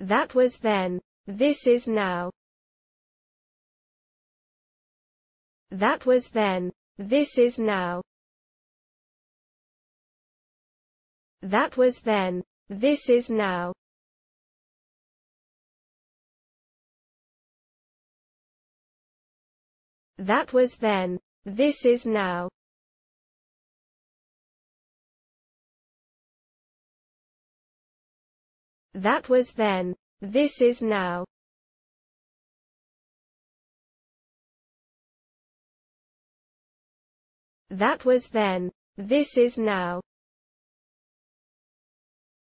That was then. This is now. That was then. This is now. That was then. This is now. That was then. This is now. That was then. This is now. That was then. This is now.